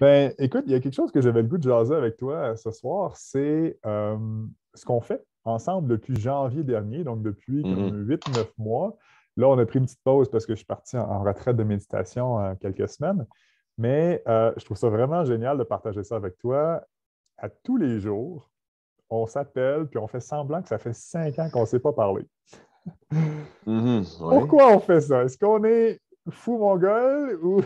Ben, écoute, il y a quelque chose que j'avais le goût de jaser avec toi euh, ce soir, c'est euh, ce qu'on fait ensemble depuis janvier dernier, donc depuis comme 8-9 mm-hmm. mois. Là, on a pris une petite pause parce que je suis parti en, retraite de méditation euh, quelques semaines. Mais je trouve ça vraiment génial de partager ça avec toi. À tous les jours, on s'appelle puis on fait semblant que ça fait cinq ans qu'on ne s'est pas parlé. Mm-hmm, Pourquoi on fait ça? Est-ce qu'on est fou mongol ou.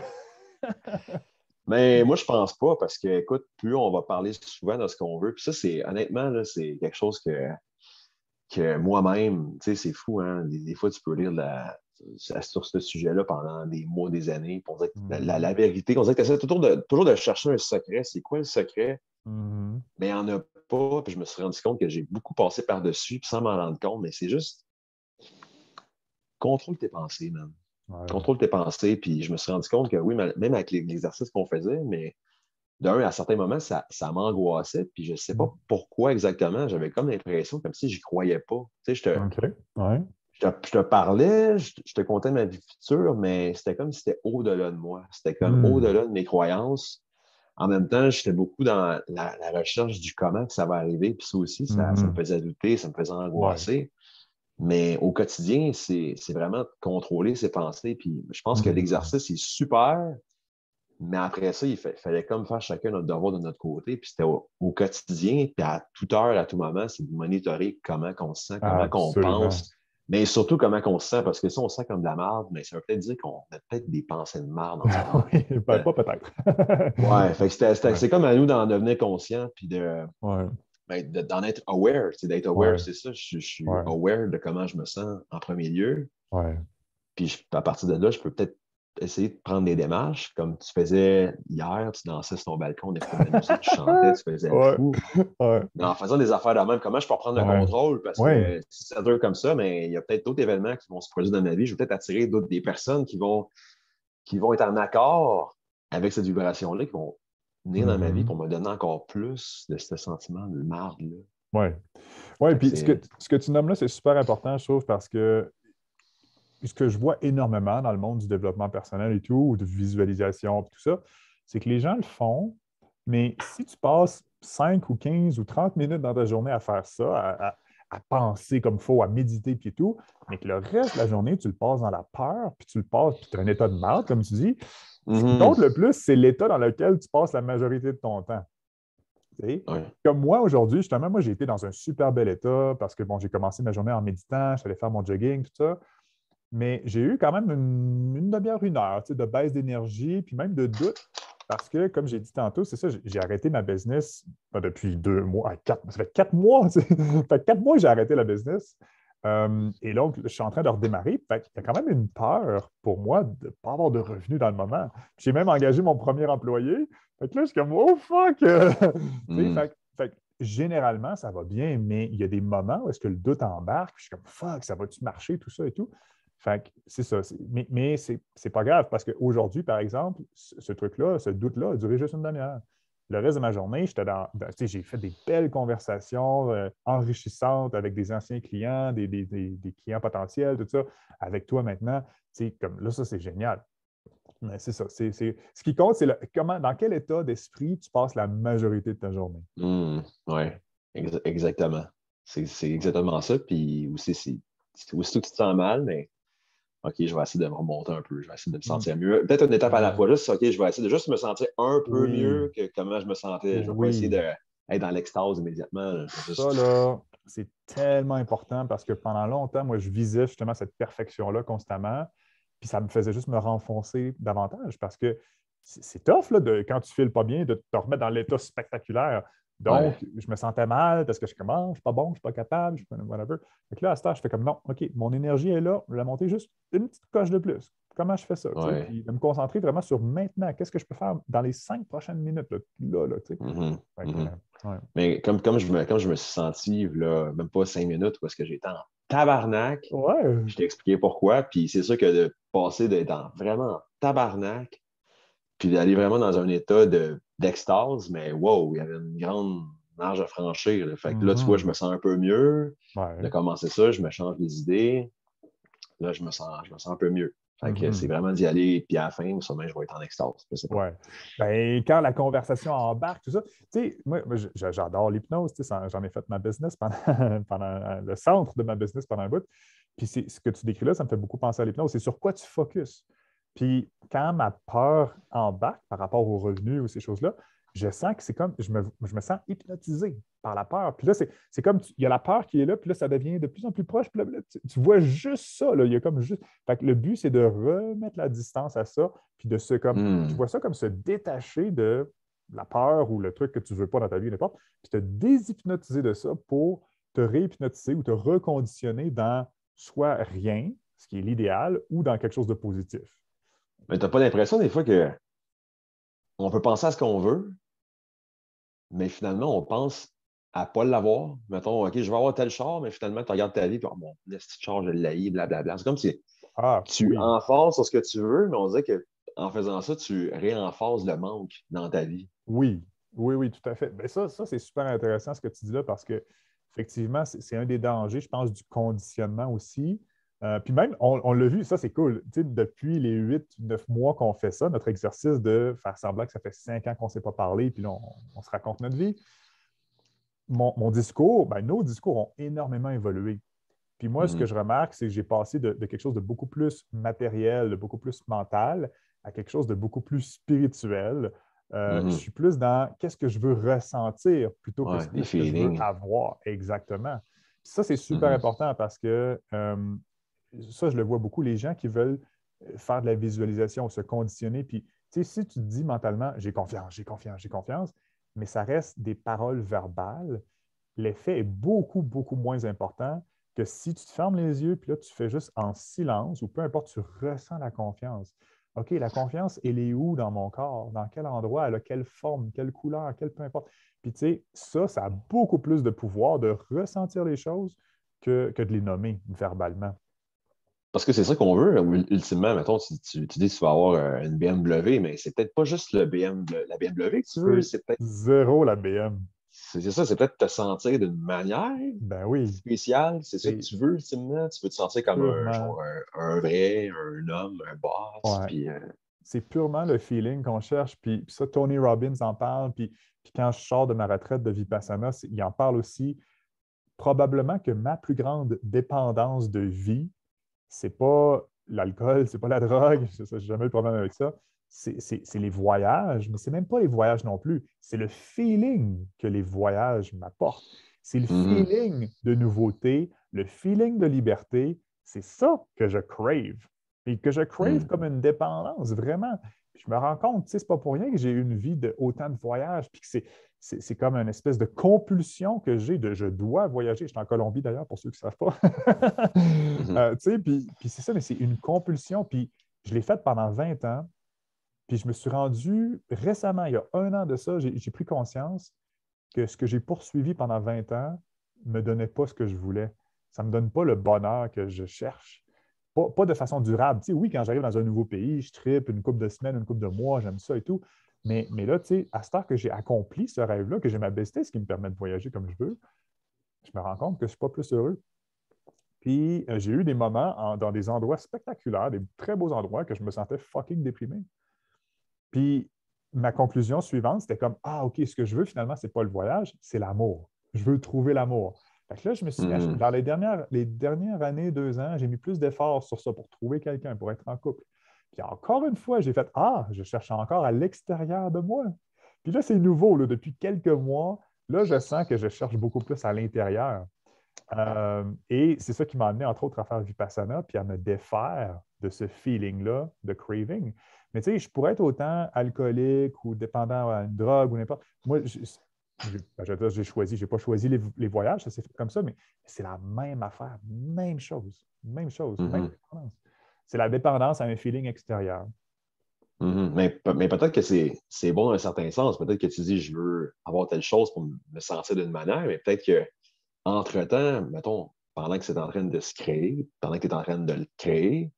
Mais moi, je pense pas parce que, écoute, plus on va parler souvent de ce qu'on veut. Puis ça, c'est honnêtement, c'est quelque chose que, que moi-même, tu sais, c'est fou, hein. Des, fois, tu peux lire la, sur ce sujet-là pendant des mois, des années. Pour dire la, la, mm-hmm. vérité, on dirait que tu essaies toujours de, toujours de chercher un secret. C'est quoi le secret? Mm-hmm. Mais il n'y en a pas. Puis je me suis rendu compte que j'ai beaucoup passé par-dessus, sans m'en rendre compte. Mais c'est juste contrôle tes pensées, man. Contrôle tes pensées. Puis je me suis rendu compte que oui, même avec l'exercice qu'on faisait, mais d'un, à certains moments, ça, ça m'angoissait. Puis je ne sais pas mm. pourquoi exactement. J'avais comme l'impression comme si je n'y croyais pas. Tu sais, je te, je, te, parlais, je, te contais ma vie future, mais c'était comme si c'était au-delà de moi. C'était comme mm. au-delà de mes croyances. En même temps, j'étais beaucoup dans la, recherche du comment que ça va arriver. Puis ça aussi, ça, me mm-hmm. faisait douter, ça me faisait angoisser. Mais au quotidien, c'est vraiment contrôler ses pensées. Puis je pense que mmh. l'exercice est super, mais après ça, il fallait comme faire chacun notre devoir de notre côté. Puis c'était au, quotidien, puis à toute heure, à tout moment, c'est de monitorer comment on se sent, comment on pense. Mais surtout comment on se sent, parce que si on se sent comme de la merde, mais ça veut peut-être dire qu'on a peut-être des pensées de merde. oui, pas, peut-être. ouais, c'est comme à nous d'en devenir conscient, puis de, ben, d'en être aware, d'être aware, c'est ça. Je, suis aware de comment je me sens en premier lieu. Puis à partir de là, je peux peut-être essayer de prendre des démarches, comme tu faisais hier, tu dansais sur ton balcon, des fois, tu chantais, tu faisais fou. Mais en faisant des affaires de même, comment je peux prendre le contrôle? Parce que si ça dure comme ça, mais il y a peut-être d'autres événements qui vont se produire dans ma vie. Je vais peut-être attirer d'autres des personnes qui vont, qui vont être en accord avec cette vibration-là, qui vont venir dans ma vie mm-hmm. pour me donner encore plus de ce sentiment de marde-là. Oui. Oui, puis ce que, ce que tu nommes là, c'est super important, je trouve, parce que ce que je vois énormément dans le monde du développement personnel et tout, ou de visualisation, et tout ça, c'est que les gens le font, mais si tu passes 5 ou 15 ou 30 minutes dans ta journée à faire ça, à, penser comme il faut, à méditer, puis tout, mais que le reste de la journée, tu le passes dans la peur, puis tu le passes, puis tu as un état de mal, comme tu dis, ce qui mhm. compte le plus, c'est l'état dans lequel tu passes la majorité de ton temps. Comme moi aujourd'hui, justement, moi j'ai été dans un super bel état parce que bon, j'ai commencé ma journée en méditant, j'allais faire mon jogging, tout ça. Mais j'ai eu quand même une, demi-heure, une heure de baisse d'énergie, puis même de doute, parce que, comme j'ai dit tantôt, c'est ça, j'ai arrêté ma business depuis deux mois, quatre, ça fait quatre mois, ça fait quatre mois que j'ai arrêté la business. Euh, et donc, je suis en train de redémarrer. il y a quand même une peur pour moi de ne pas avoir de revenus dans le moment. J'ai même engagé mon premier employé. Fait que là, je suis comme, oh fuck! Hmm. généralement, ça va bien, mais il y a des moments où est-ce que le doute embarque. je suis comme, fuck, ça va-tu marcher, tout ça et tout? Fait c'est ça. Mais, mais c'est pas grave parce qu'aujourd'hui, par exemple, ce, truc-là, ce doute-là a duré juste une demi-heure le reste de ma journée, j'étais dans, j'ai fait des belles conversations euh, enrichissantes avec des anciens clients, des, clients potentiels, tout ça. Avec toi maintenant, comme là, ça, c'est génial. Mais c'est ça. C'est, ce qui compte, c'est comment, dans quel état d'esprit tu passes la majorité de ta journée? Mmh, oui, exactement. C'est, exactement ça. Puis aussi, c'est, aussitôt que tu te sens mal, mais OK, je vais essayer de me remonter un peu, je vais essayer de me mm. sentir mieux. Peut-être une étape à la fois, juste, OK, je vais essayer de juste me sentir un peu mieux que comment je me sentais. Je vais pas essayer d'être dans l'extase immédiatement. Ça, là, c'est tellement important parce que pendant longtemps, moi, je visais justement cette perfection-là constamment, puis ça me faisait juste me renfoncer davantage parce que c'est tough, là, de, quand tu files pas bien, de te remettre dans l'état spectaculaire. Donc, je me sentais mal parce que je commence, je ne suis pas bon, je ne suis pas capable, je suis whatever. Donc là, à ce je fais comme non, OK, mon énergie est là, je vais la monter juste une petite coche de plus. Comment je fais ça? de me concentrer vraiment sur maintenant, qu'est-ce que je peux faire dans les cinq prochaines minutes, là, là, mm-hmm. Mm-hmm. Mais comme, comme, je me, je me suis senti, là, même pas cinq minutes, où est-ce que j'étais en tabarnak, je t'ai expliqué pourquoi, puis c'est sûr que de passer d'être vraiment en tabarnak, puis d'aller vraiment dans un état de d'extase, mais wow, il y avait une grande marge à franchir. Fait que là, tu vois, je me sens un peu mieux. De commencer ça, je me change les idées. Là, je me sens, je me sens un peu mieux. Mm-hmm. c'est vraiment d'y aller, puis à la fin, sûrement, je vais être en extase. Oui. Ben, quand la conversation embarque, tout ça, tu sais, moi, j'adore l'hypnose, j'en ai fait ma business pendant, pendant, le centre de ma business pendant un bout. Puis ce que tu décris là, ça me fait beaucoup penser à l'hypnose. C'est sur quoi tu focuses? Puis quand ma peur embarque par rapport aux revenus ou ces choses-là, je sens que c'est comme, je me, je me, sens hypnotisé par la peur. Puis là, c'est comme, il y a la peur qui est là, puis là, ça devient de plus en plus proche. Puis là, tu, vois juste ça, là, il y a comme juste... Fait que le but, c'est de remettre la distance à ça, puis de se comme, tu hmm. vois ça comme se détacher de la peur ou le truc que tu ne veux pas dans ta vie, n'importe, puis te déshypnotiser de ça pour te réhypnotiser ou te reconditionner dans soit rien, ce qui est l'idéal, ou dans quelque chose de positif. Mais tu n'as pas l'impression des fois que on peut penser à ce qu'on veut, mais finalement, on pense à ne pas l'avoir. Mettons, OK, je vais avoir tel char, mais finalement, tu regardes ta vie, puis oh, bon, petit char, je l'ai, blablabla. C'est comme si ah, tu oui. sur ce que tu veux, mais on dirait qu'en faisant ça, tu réenforces le manque dans ta vie. Oui, oui, oui, tout à fait. Mais ça, ça c'est super intéressant ce que tu dis là parce que effectivement, c'est un des dangers, je pense, du conditionnement aussi. Euh, puis même, on, l'a vu, ça c'est cool. depuis les 8-9 mois qu'on fait ça, notre exercice de faire semblant que ça fait 5 ans qu'on ne s'est pas parlé, puis là, on, se raconte notre vie. Mon, discours, ben, nos discours ont énormément évolué. Puis moi, ce que mm-hmm. je remarque, c'est que j'ai passé de, quelque chose de beaucoup plus matériel, de beaucoup plus mental, à quelque chose de beaucoup plus spirituel. Euh, je mm-hmm. suis plus dans qu'est-ce que je veux ressentir plutôt que ce que je veux avoir. Exactement. ça, c'est super mm-hmm. important parce que euh, ça, je le vois beaucoup, les gens qui veulent euh, faire de la visualisation, se conditionner, puis si tu te dis mentalement, j'ai confiance, j'ai confiance, j'ai confiance, mais ça reste des paroles verbales, l'effet est beaucoup, beaucoup moins important que si tu te fermes les yeux, puis là, tu fais juste en silence, ou peu importe, tu ressens la confiance. OK, la confiance, elle est où dans mon corps? Dans quel endroit? Elle a quelle forme, quelle couleur, quel peu importe. Puis, tu sais, ça, ça a beaucoup plus de pouvoir de ressentir les choses que, que de les nommer verbalement. Parce que c'est ça qu'on veut, ultimement. Mettons, tu, dis que tu vas avoir une BMW, mais c'est peut-être pas juste le BM, la BMW que tu veux, c'est peut-être. Zéro la BM. C'est ça, c'est peut-être te sentir d'une manière ben oui. spéciale. C'est ça que tu veux, ultimement. Tu veux te sentir comme un, vrai, un homme, un boss. Euh, c'est purement le feeling qu'on cherche. Puis, ça, Tony Robbins en parle. Puis, puis quand je sors de ma retraite de Vipassana, il en parle aussi. Probablement que ma plus grande dépendance de vie, c'est pas l'alcool, c'est pas la drogue, j'ai jamais eu de problème avec ça. C'est les voyages, mais c'est même pas les voyages non plus. C'est le feeling que les voyages m'apportent. C'est le mm-hmm. feeling de nouveauté, le feeling de liberté. C'est ça que je crave. Et que je crave mm. comme une dépendance, vraiment. Je me rends compte, c'est pas pour rien que j'ai eu une vie de autant de voyages, puis que c'est comme une espèce de compulsion que j'ai de je dois voyager. Je suis en Colombie d'ailleurs, pour ceux qui ne savent pas. Mhm. Euh, puis, c'est ça, mais c'est une compulsion. Puis je l'ai faite pendant 20 ans. Puis je me suis rendu récemment, il y a un an de ça, j'ai pris conscience que ce que j'ai poursuivi pendant 20 ans ne me donnait pas ce que je voulais. Ça ne me donne pas le bonheur que je cherche. Pas, de façon durable. oui, quand j'arrive dans un nouveau pays, je tripe une couple de semaines, une couple de mois, j'aime ça et tout. Mais, là, à ce temps que j'ai accompli ce rêve-là, que j'ai ma bestie, ce qui me permet de voyager comme je veux, je me rends compte que je ne suis pas plus heureux. Puis euh, j'ai eu des moments dans des endroits spectaculaires, des très beaux endroits, que je me sentais fucking déprimé. Puis ma conclusion suivante, c'était comme Ah, OK, ce que je veux finalement, ce n'est pas le voyage, c'est l'amour. Je veux trouver l'amour. Fait que là, je me suis mmh. dans les dernières, les dernières années, deux ans, j'ai mis plus d'efforts sur ça pour trouver quelqu'un, pour être en couple. Puis encore une fois, j'ai fait Ah, je cherche encore à l'extérieur de moi. Puis là, c'est nouveau. Là, depuis quelques mois, là, je sens que je cherche beaucoup plus à l'intérieur. Euh, et c'est ça qui m'a amené, entre autres, à faire Vipassana, puis à me défaire de ce feeling-là de craving. Mais tu sais, je pourrais être autant alcoolique ou dépendant à une drogue ou n'importe. Moi, ben, j'ai choisi, je n'ai pas choisi les, voyages, ça s'est fait comme ça, mais c'est la même affaire, même chose, même chose, même mm-hmm c'est la dépendance à un feeling extérieur. Mm-hmm. Mais, peut-être que c'est bon dans un certain sens. Peut-être que tu dis je veux avoir telle chose pour me sentir d'une manière, mais peut-être qu'entre-temps, mettons, pendant que c'est en train de se créer, pendant que tu es en train de le créer,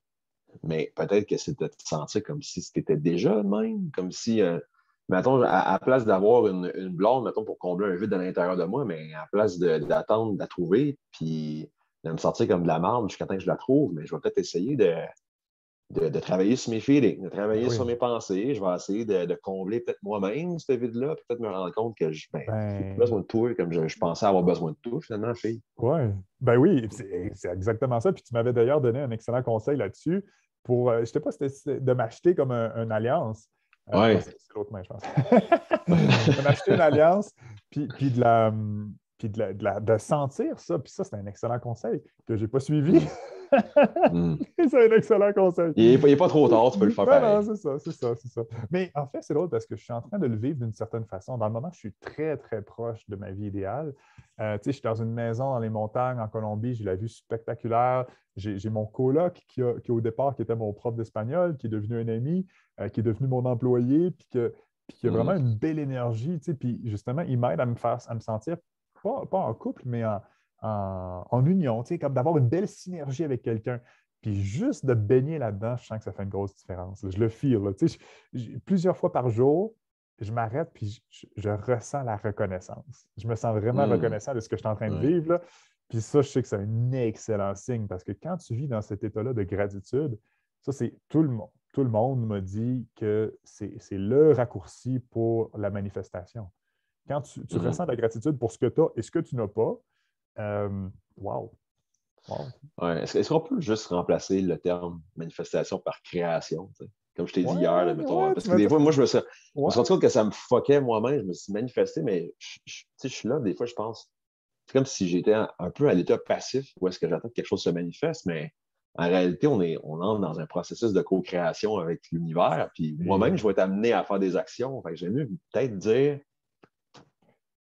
mais peut-être que c'est de te sentir comme si c'était déjà le même, comme si, euh, mettons, à, place d'avoir une, blonde, mettons, pour combler un vide à l'intérieur de moi, mais à place d'attendre de, la trouver, puis de me sortir comme de la marde jusqu'à temps que je la trouve, mais je vais peut-être essayer de, de, travailler sur mes feelings, de travailler sur mes pensées. Je vais essayer de, combler peut-être moi-même ce vide-là, peut-être me rendre compte que je n'ai ben, besoin de toi comme je, pensais avoir besoin de toi, finalement, fille. Oui, ben oui, c'est exactement ça. Puis tu m'avais d'ailleurs donné un excellent conseil là-dessus pour, euh, je ne sais pas c'était de m'acheter comme une alliance. Euh, oui. c'est l'autre main, je pense. de m'acheter une alliance, puis, puis de la puis de, de, sentir ça. Puis ça, c'est un excellent conseil que je n'ai pas suivi. Mm. c'est un excellent conseil. Il n'est pas, trop tard, tu peux le faire. Non, c'est ça, c'est ça, c'est ça. Mais en fait, c'est drôle parce que je suis en train de le vivre d'une certaine façon. Dans le moment, je suis très, très proche de ma vie idéale. Euh, tu sais, je suis dans une maison dans les montagnes en Colombie, j'ai la vue spectaculaire. J'ai mon coloc qui, a, qui, au départ, qui était mon prof d'espagnol, qui est devenu un ami, euh, qui est devenu mon employé, puis, que, puis qui a mm. vraiment une belle énergie. Tu sais, puis justement, il m'aide à me faire à me sentir, pas, pas en couple, mais en, en, union, comme d'avoir une belle synergie avec quelqu'un. Puis juste de baigner là-dedans, je sens que ça fait une grosse différence. Je le feel. plusieurs fois par jour, je m'arrête puis je, ressens la reconnaissance. Je me sens vraiment hmm. reconnaissant de ce que je suis en train de vivre. Puis ça, je sais que c'est un excellent signe parce que quand tu vis dans cet état-là de gratitude, ça, c'est tout le monde. Tout le monde m'a dit que c'est le raccourci pour la manifestation. Quand tu, hmm. ressens de la gratitude pour ce que tu as et ce que tu n'as pas, euh, wow. Est-ce qu'on peut juste remplacer le terme manifestation par création? Comme je t'ai dit hier, parce que des fois, moi, je me suis, rendu compte que ça me foquait moi-même. Je me suis manifesté, mais je, je suis là, des fois, je pense. C'est comme si j'étais un, peu à l'état passif où est-ce que j'attends que quelque chose se manifeste, mais en réalité, on, est, on entre dans un processus de co-création avec l'univers. Puis moi-même, je vais être amené à faire des actions. Fait mieux peut-être dire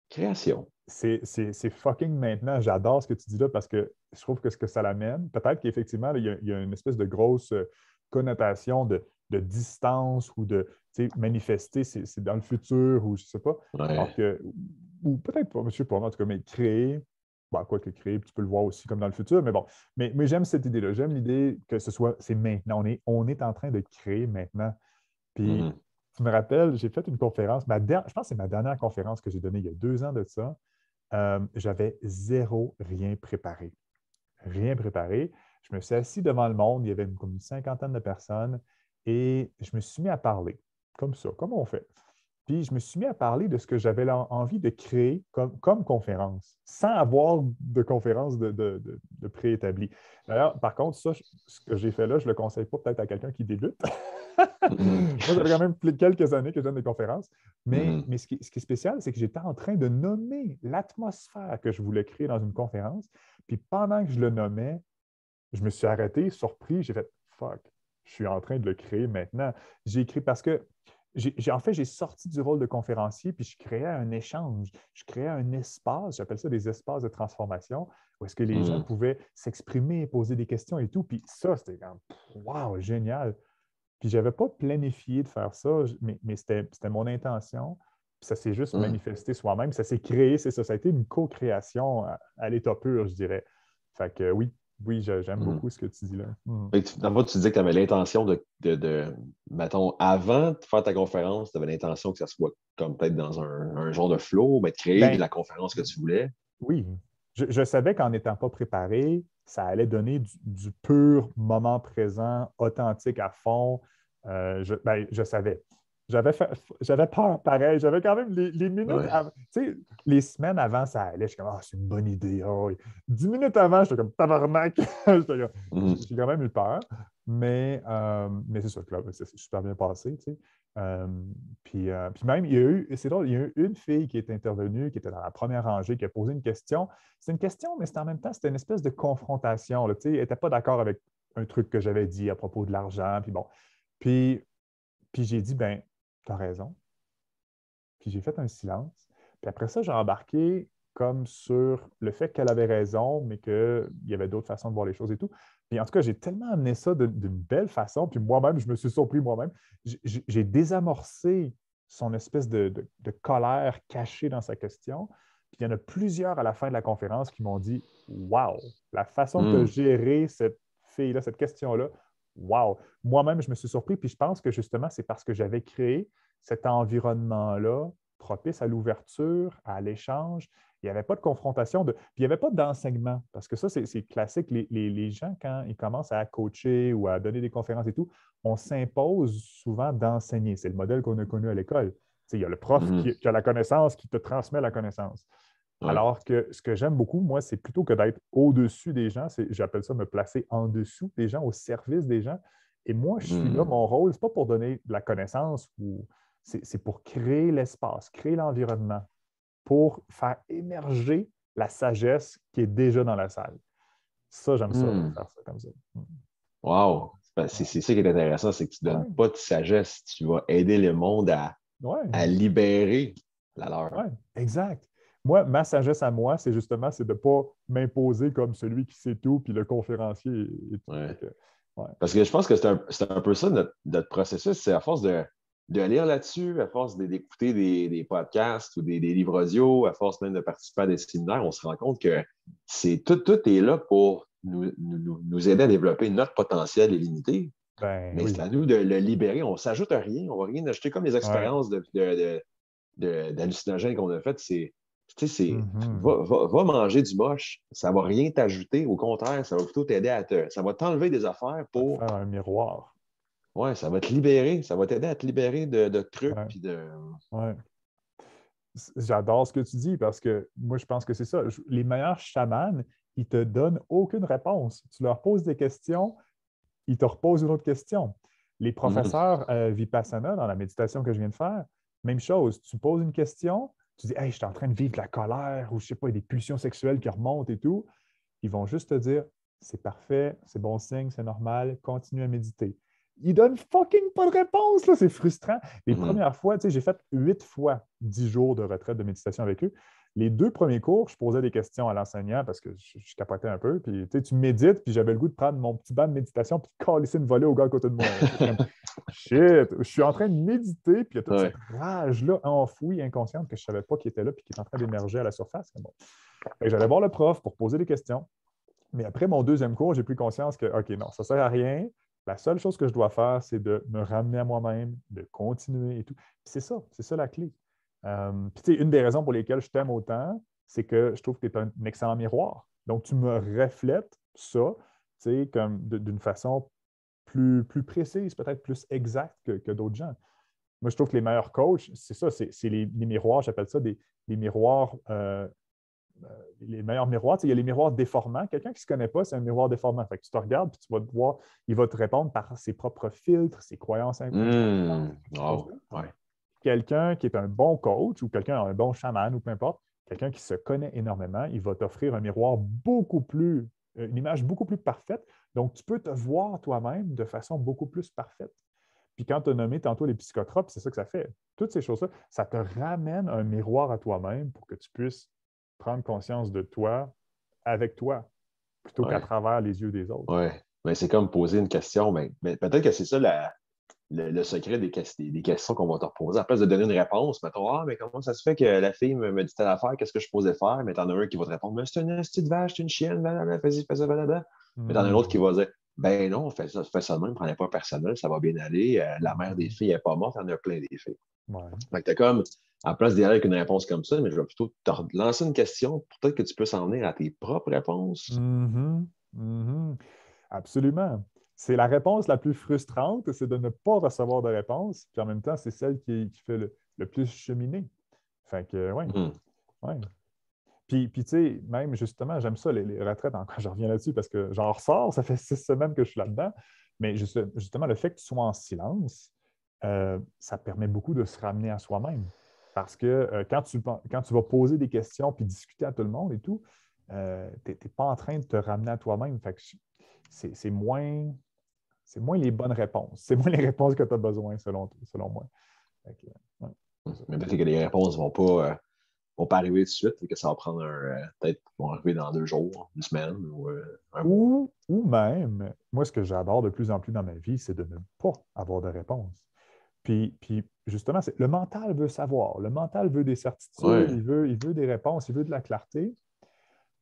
création c'est fucking maintenant. J'adore ce que tu dis là parce que je trouve que ce que ça l'amène, peut-être qu'effectivement, il, y a une espèce de grosse euh, connotation de, distance ou de manifester, c'est dans le futur ou je ne sais pas. ou peut-être pas, monsieur, pour moi, en tout cas, mais créer, bah, quoi que créer, tu peux le voir aussi comme dans le futur, mais bon. Mais, mais j'aime cette idée-là. J'aime l'idée que ce soit, c'est maintenant. On est, on est en train de créer maintenant. Puis, mm-hmm. tu me rappelles, j'ai fait une conférence, ma je pense que c'est ma dernière conférence que j'ai donnée il y a deux ans de ça. Euh, j'avais zéro rien préparé. Rien préparé. Je me suis assis devant le monde, il y avait comme une cinquantaine de personnes et je me suis mis à parler, comme ça, comme on fait. Puis je me suis mis à parler de ce que j'avais envie de créer comme, conférence, sans avoir de conférence de, de, de, préétabli. D'ailleurs, par contre, ça, ce que j'ai fait là, je ne le conseille pas peut-être à quelqu'un qui débute. Moi, ça fait quand même quelques années que je donne des conférences. Mais, mm-hmm. mais ce, qui, est spécial, c'est que j'étais en train de nommer l'atmosphère que je voulais créer dans une conférence. Puis pendant que je le nommais, je me suis arrêté, surpris. J'ai fait fuck, je suis en train de le créer maintenant. J'ai écrit parce que en fait, j'ai sorti du rôle de conférencier, puis je créais un échange, je créais un espace, j'appelle ça des espaces de transformation, où est-ce que les gens mm. pouvaient s'exprimer, poser des questions et tout. Puis ça, c'était comme, wow, génial. Puis je n'avais pas planifié de faire ça, mais, c'était mon intention. Puis ça s'est juste mmh. manifesté soi-même. Ça s'est créé, c'est ça. Ça a été une co-création à, l'état pur, je dirais. Fait que oui, oui, j'aime mmh. beaucoup ce que tu dis là. Mmh. Dans tu disais que tu avais l'intention de, de, mettons, avant de faire ta conférence, tu avais l'intention que ça soit comme peut-être dans un, genre de flow, mais de créer ben la conférence que tu voulais. Oui. je savais qu'en n'étant pas préparé, ça allait donner du, pur moment présent, authentique à fond. Euh, je, ben, je, savais. J'avais peur pareil. J'avais quand même les, minutes avant, les semaines avant, ça allait. Je suis comme, ah, c'est une bonne idée. Oh, Dix minutes avant, j'étais comme tabarnak. Mm. J'ai quand même eu peur. Mais, euh, mais c'est ça, c'est super bien passé. Euh, puis, même, il y a eu, c'est drôle, il y a eu une fille qui est intervenue, qui était dans la première rangée, qui a posé une question. C'est une question, mais en même temps, c'était une espèce de confrontation. Là, elle n'était pas d'accord avec un truc que j'avais dit à propos de l'argent. Puis bon. Puis, puis j'ai dit, ben, tu as raison. Puis j'ai fait un silence. Puis après ça, j'ai embarqué comme sur le fait qu'elle avait raison, mais qu'il y avait d'autres façons de voir les choses et tout. Puis en tout cas, j'ai tellement amené ça d'une belle façon, puis moi-même, je me suis surpris moi-même. J'ai désamorcé son espèce de, colère cachée dans sa question. Puis il y en a plusieurs à la fin de la conférence qui m'ont dit Wow, la façon de hmm. gérer cette fille-là, cette question-là, wow. Moi-même, je me suis surpris, puis je pense que justement, c'est parce que j'avais créé cet environnement-là propice à l'ouverture, à l'échange. Il n'y avait pas de confrontation, de... puis il n'y avait pas d'enseignement, parce que ça, c'est classique. Les, gens, quand ils commencent à coacher ou à donner des conférences et tout, on s'impose souvent d'enseigner. C'est le modèle qu'on a connu à l'école. Il y a le prof mm-hmm. qui, a la connaissance, qui te transmet la connaissance. Alors que ce que j'aime beaucoup, moi, c'est plutôt que d'être au-dessus des gens, j'appelle ça me placer en dessous des gens, au service des gens. Et moi, je suis là, mm. mon rôle, ce n'est pas pour donner de la connaissance, ou c'est pour créer l'espace, créer l'environnement, pour faire émerger la sagesse qui est déjà dans la salle. Ça, j'aime ça, hmm. faire ça comme ça. Hmm. Wow! C'est ça qui est intéressant, c'est que tu ne donnes pas de sagesse, tu vas aider le monde à, à libérer la leur. Oui, exact. Moi, ma sagesse à moi, c'est justement de ne pas m'imposer comme celui qui sait tout, puis le conférencier. Parce que je pense que c'est un, un, peu ça notre, notre processus, c'est à force de, de lire là-dessus, à force d'écouter des, podcasts ou des, livres audio, à force même de participer à des séminaires, on se rend compte que c'est tout, tout est là pour nous, nous, aider à développer notre potentiel illimité. Ben Mais c'est à nous de le libérer. On ne s'ajoute à rien. On ne va rien acheter comme les expériences d'hallucinogènes qu'on a faites. C'est tu sais, mm-hmm. va, manger du moche. Ça ne va rien t'ajouter. Au contraire, ça va plutôt t'aider à te. Ça va t'enlever des affaires pour. Faire un miroir. Oui, ça va te libérer. Ça va t'aider à te libérer de, trucs. de... J'adore ce que tu dis parce que moi, je pense que c'est ça. Les meilleurs chamans, ils te donnent aucune réponse. Tu leur poses des questions, ils te reposent une autre question. Les mm-hmm. professeurs euh, Vipassana, dans la méditation que je viens de faire, même chose. Tu poses une question, tu dis Hey, je suis en train de vivre de la colère ou je ne sais pas, des pulsions sexuelles qui remontent et tout. Ils vont juste te dire C'est parfait, c'est bon signe, c'est normal, continue à méditer. Ils donnent fucking pas de réponse, là, c'est frustrant. Les mm-hmm. premières fois, tu sais, j'ai fait huit fois dix jours de retraite de méditation avec eux. Les deux premiers cours, je posais des questions à l'enseignant parce que je, capotais un peu. Puis tu, sais, tu médites, puis j'avais le goût de prendre mon petit banc de méditation puis de coller une volée au gars à côté de moi. Shit, je suis en train de méditer, puis il y a toute cette rage-là enfouie, inconsciente, que je ne savais pas qu'il était là, puis qui est en train d'émerger à la surface. Bon. J'allais voir le prof pour poser des questions. Mais après mon deuxième cours, j'ai pris conscience que, OK, non, ça ne sert à rien. La seule chose que je dois faire, c'est de me ramener à moi-même, de continuer et tout. C'est ça, c'est ça la clé. Euh, une des raisons pour lesquelles je t'aime autant, c'est que je trouve que tu es un excellent miroir. Donc, tu me reflètes ça, comme d'une façon plus, plus précise, peut-être plus exacte que, d'autres gens. Moi, je trouve que les meilleurs coachs, c'est ça, c'est les, miroirs, j'appelle ça des, miroirs euh, les meilleurs miroirs. Il y a les miroirs déformants. Quelqu'un qui ne se connaît pas, c'est un miroir déformant. Fait que tu te regardes, puis tu vas te voir, il va te répondre par ses propres filtres, ses croyances mmh. Quelqu'un qui est un bon coach ou quelqu'un, un bon chaman ou peu importe, quelqu'un qui se connaît énormément, il va t'offrir un miroir beaucoup plus, euh, une image beaucoup plus parfaite. Donc, tu peux te voir toi-même de façon beaucoup plus parfaite. Puis quand tu as nommé tantôt les psychotropes, c'est ça que ça fait. Toutes ces choses-là, ça te ramène un miroir à toi-même pour que tu puisses prendre conscience de toi avec toi, plutôt qu'à travers les yeux des autres. Oui, mais c'est comme poser une question. Mais, peut-être que c'est ça le, secret des, des questions qu'on va te reposer. À place de donner une réponse, mettons, ah, mais comment ça se fait que la fille me, dit telle affaire, qu'est-ce que je posais faire? Mais t'en as un qui va te répondre, mais c'est une petite vache, c'est une chienne, vas-y, fais ça, blablabla. Mais t'en as un autre qui va dire, ben non, fais ça, fais ça de même, prenez pas personnel, ça va bien aller. Euh, la mère des filles n'est pas morte, en a plein des filles. Ouais. Fait que t'as comme en place d'y aller avec une réponse comme ça, mais je vais plutôt te lancer une question pour peut-être que tu peux s'en venir à tes propres réponses. Mm-hmm. Mm-hmm. Absolument. C'est la réponse la plus frustrante, c'est de ne pas recevoir de réponse, puis en même temps, c'est celle qui, fait le, plus cheminer. Fait que, oui. Mm. Ouais. Puis, puis tu sais, même justement, j'aime ça, les, retraites, encore, je reviens là-dessus parce que j'en ressors, ça fait six semaines que je suis là-dedans. Mais justement, le fait que tu sois en silence, euh, ça permet beaucoup de se ramener à soi-même. Parce que euh, quand, tu, quand tu vas poser des questions puis discuter à tout le monde et tout, euh, tu n'es pas en train de te ramener à toi-même. C'est moins, moins les bonnes réponses. C'est moins les réponses que tu as besoin, selon, selon moi. Mais peut-être que les réponses ne vont pas, euh, vont pas arriver tout de suite et que ça va prendre un. peut-être vont arriver dans deux jours, une semaine ou un mois. Ou même, moi, ce que j'adore de plus en plus dans ma vie, c'est de ne pas avoir de réponse. Puis, puis justement, le mental veut savoir, le mental veut des certitudes, il, veut, il veut des réponses, il veut de la clarté.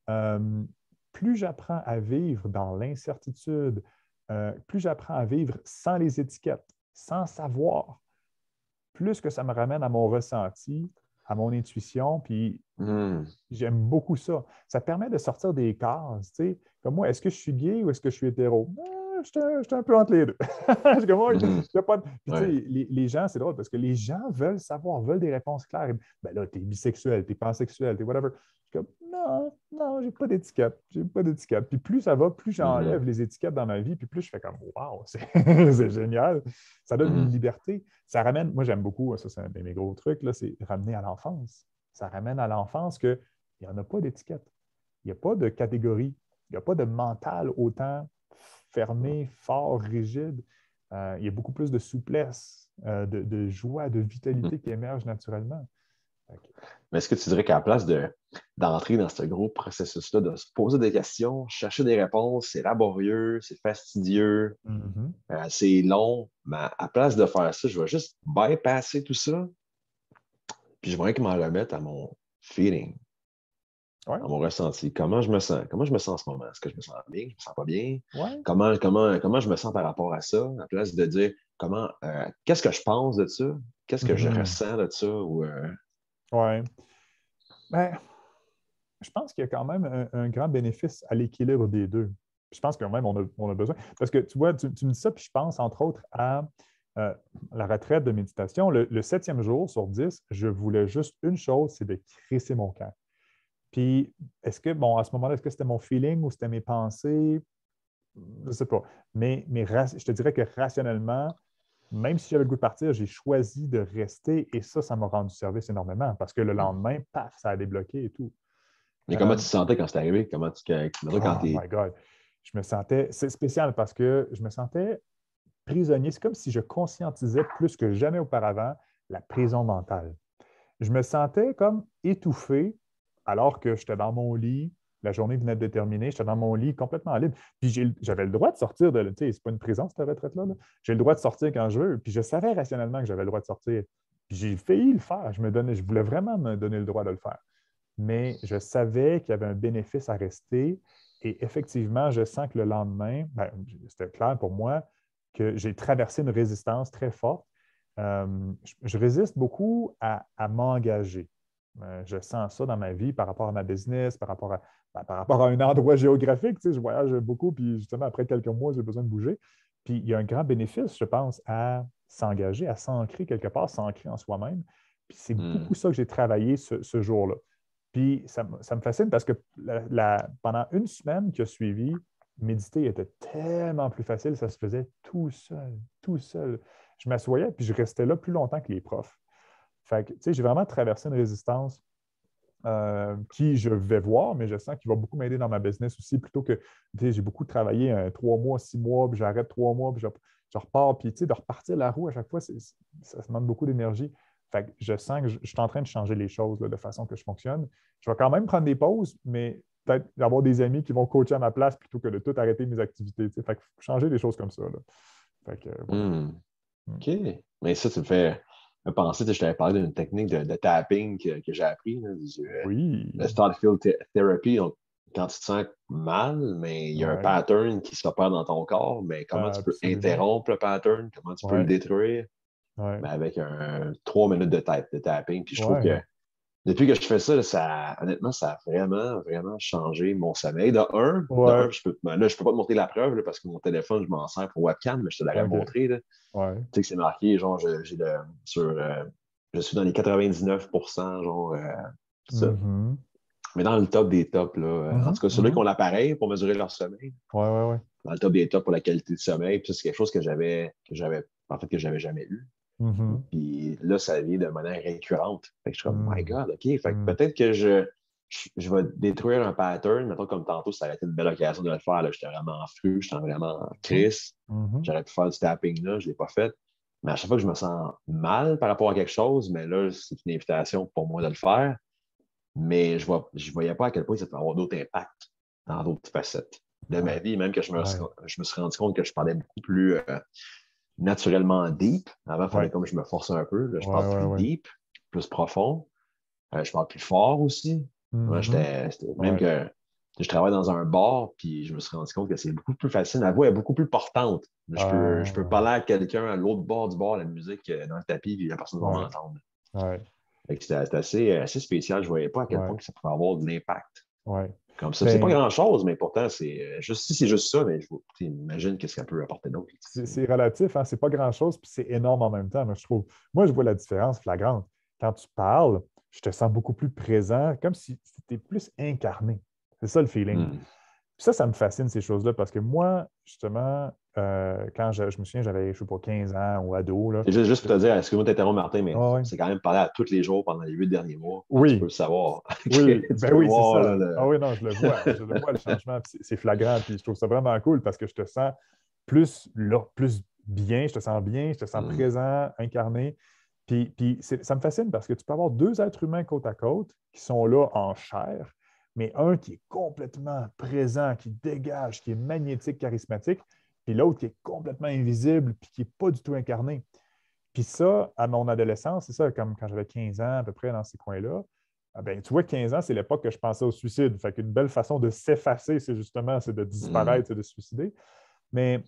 Euh, plus j'apprends à vivre dans l'incertitude, euh, plus j'apprends à vivre sans les étiquettes, sans savoir, plus que ça me ramène à mon ressenti, à mon intuition, puis hmm. j'aime beaucoup ça. Ça permet de sortir des cases, tu sais. Comme moi, est-ce que je suis gay ou est-ce que je suis hétéro? Je suis un peu entre les deux. les, gens, c'est drôle parce que les gens veulent savoir, veulent des réponses claires. Ben là, tu es bisexuel, tu es pansexuel, tu es whatever. Je suis comme, non, non, j'ai pas d'étiquette. J'ai pas d'étiquette. Puis plus ça va, plus j'enlève les étiquettes dans ma vie, puis plus je fais comme, wow, c'est génial. Ça donne une liberté. Ça ramène, moi j'aime beaucoup, ça c'est un de mes gros trucs, c'est ramener à l'enfance. Ça ramène à l'enfance qu'il n'y en a pas d'étiquette. Il n'y a pas de catégorie. Il n'y a pas de mental autant fermé, fort, rigide. Euh, il y a beaucoup plus de souplesse, euh, de, joie, de vitalité mm-hmm. qui émerge naturellement. Mais est-ce que tu dirais qu'à la place d'entrer dans ce gros processus-là, de se poser des questions, chercher des réponses, c'est laborieux, c'est fastidieux, mm-hmm. euh, c'est long, mais à la place de faire ça, je vais juste bypasser tout ça, puis je vais m'en remettre à mon feeling, à mon ressenti. Comment je me sens? Comment je me sens en ce moment? Est-ce que je me sens bien? Je me sens pas bien? Comment, comment, comment je me sens par rapport à ça? À place de dire comment euh, qu'est-ce que je pense de ça? Qu'est-ce que je mm-hmm. ressens de ça? Ou, euh, Oui. Ben, je pense qu'il y a quand même un, grand bénéfice à l'équilibre des deux. Je pense que même on a, on a besoin. Parce que tu vois, tu, me dis ça, puis je pense entre autres à euh, la retraite de méditation. Le, le, septième jour sur dix, je voulais juste une chose, c'est de crisser mon cœur. Puis, est-ce que, bon, à ce moment-là, est-ce que c'était mon feeling ou c'était mes pensées? Je ne sais pas. Mais, mais je te dirais que rationnellement, même si j'avais le goût de partir, j'ai choisi de rester et ça, ça m'a rendu service énormément parce que le lendemain, paf, ça a débloqué et tout. Mais comment tu te sentais quand c'est arrivé? Comment tu quand oh my God. Je me sentais, c'est spécial parce que je me sentais prisonnier. C'est comme si je conscientisais plus que jamais auparavant la prison mentale. Je me sentais comme étouffé alors que j'étais dans mon lit, la journée venait de terminer, j'étais dans mon lit complètement libre. Puis j'avais le droit de sortir de. Tu sais, c'est pas une prison, cette retraite-là. J'ai le droit de sortir quand je veux. Puis je savais rationnellement que j'avais le droit de sortir. Puis j'ai failli le faire. Je, me donnais, je voulais vraiment me donner le droit de le faire. Mais je savais qu'il y avait un bénéfice à rester. Et effectivement, je sens que le lendemain, ben, c'était clair pour moi que j'ai traversé une résistance très forte. Euh, je, résiste beaucoup à m'engager. Euh, je sens ça dans ma vie par rapport à ma business, par rapport à, ben, par rapport à un endroit géographique. Tu sais, je voyage beaucoup, puis justement, après quelques mois, j'ai besoin de bouger. Puis il y a un grand bénéfice, je pense, à s'engager, à s'ancrer quelque part, s'ancrer en soi-même. Puis c'est hmm. beaucoup ça que j'ai travaillé ce, jour-là. Puis ça, me fascine parce que pendant une semaine qui a suivi, méditer était tellement plus facile, ça se faisait tout seul, tout seul. Je m'assoyais, puis je restais là plus longtemps que les profs. Fait que, j'ai vraiment traversé une résistance euh, qui je vais voir, mais je sens qu'il va beaucoup m'aider dans ma business aussi, plutôt que, j'ai beaucoup travaillé euh, trois mois, six mois, puis j'arrête trois mois, puis je, repars, puis, de repartir la roue à chaque fois, ça demande beaucoup d'énergie. Fait que je sens que je, suis en train de changer les choses de façon que je fonctionne. Je vais quand même prendre des pauses, mais peut-être avoir des amis qui vont coacher à ma place plutôt que de tout arrêter mes activités. Fait que changer des choses comme ça. Fait que, hmm. Hmm. OK. Mais ça, tu me fais me penser, je t'avais parlé d'une technique de, tapping que, j'ai appris. Euh, oui. Le start field therapy. quand tu te sens mal, mais il y a un pattern qui s'opère dans ton corps, mais comment tu peux interrompre le pattern, comment tu peux le détruire? Ben, avec un trois minutes de, de tapping. Puis je trouve que depuis que je fais ça, ça, honnêtement, ça a vraiment, vraiment changé mon sommeil. De un, je peux, ben là, je peux pas te montrer la preuve parce que mon téléphone, je m'en sers pour webcam, mais je te l'aurais montré. Là. Tu sais que c'est marqué, genre, j'ai sur, euh, je suis dans les 99% genre, euh, ça. Mm-hmm. Mais dans le top des tops, là, euh, en mm-hmm. tout cas, ceux-là mm-hmm. qui ont l'appareil pour mesurer leur sommeil. Ouais, ouais, ouais. Dans le top des tops pour la qualité de sommeil. Puis c'est quelque chose que j'avais, que j'avais, en fait, que j'avais jamais eu. Mm-hmm. Puis là, ça vient de manière récurrente. Fait que je suis comme, oh my mm. God, OK. Fait que mm. peut-être que je, je, vais détruire un pattern. Mettons, comme tantôt, ça aurait été une belle occasion de le faire. J'étais vraiment en fru, j'étais vraiment en crise. Mm-hmm. J'aurais pu faire du tapping là, je ne l'ai pas fait. Mais à chaque fois que je me sens mal par rapport à quelque chose, mais là, c'est une invitation pour moi de le faire. Mais je ne voyais pas à quel point ça peut avoir d'autres impacts dans d'autres facettes de ma vie, même que je me, je me suis rendu compte que je parlais beaucoup plus. Euh, naturellement deep. Avant, il fallait comme je me force un peu. Là, je parle plus deep, plus profond. Euh, je parle plus fort aussi. Mm-hmm. même que je travaille dans un bar, puis je me suis rendu compte que c'est beaucoup plus facile. La voix est beaucoup plus portante. Je, peux, je peux parler à quelqu'un à l'autre bord du bar, la musique euh, dans le tapis, puis la personne va m'entendre. C'était assez, assez spécial. Je ne voyais pas à quel point ça pouvait avoir de l'impact. Ouais. Comme ça. C'est pas grand-chose, mais pourtant, c'est euh, juste si c'est juste ça, mais je imagine qu'est-ce qu'elle peut apporter d'autre. C'est relatif, hein? c'est pas grand-chose, puis c'est énorme en même temps, moi, je trouve. Moi, je vois la différence flagrante. Quand tu parles, je te sens beaucoup plus présent, comme si tu étais plus incarné. C'est ça le feeling. Hmm. ça, ça me fascine, ces choses-là, parce que moi, justement, euh, quand je, me souviens, j'avais, je sais pas, 15 ans ou ado. Là, juste, juste pour te dire, excuse-moi de t'interrompre, Martin, mais c'est quand même parlé à tous les jours pendant les huit derniers mois. Oui. Tu peux le savoir. Oui, ben oui, c'est ça. Ah oui, non, je le vois. je le vois, le changement. C'est flagrant. Puis je trouve ça vraiment cool parce que je te sens plus, là, plus bien, je te sens bien, je te sens mm. présent, incarné. Puis, puis ça me fascine parce que tu peux avoir deux êtres humains côte à côte qui sont là en chair, mais un qui est complètement présent, qui dégage, qui est magnétique, charismatique, puis l'autre qui est complètement invisible, puis qui n'est pas du tout incarné. Puis ça, à mon adolescence, c'est ça, comme quand j'avais 15 ans à peu près dans ces coins-là, ah ben, tu vois, 15 ans, c'est l'époque que je pensais au suicide. Fait qu'une belle façon de s'effacer, c'est justement c'est de disparaître, mm. c'est de se suicider. Mais